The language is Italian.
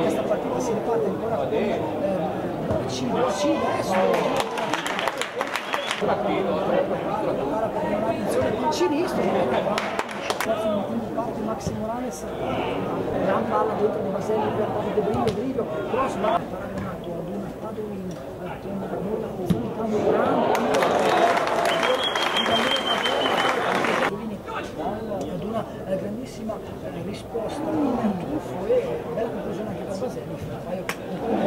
questa partita si riparte ancora con eh, Cina, Cina adesso sinistro parte Maxi Morales gran palla dentro di Maselli per De Brillo, Brillo, cross risposta al tuffo e dalla conclusione anche alla base di fare un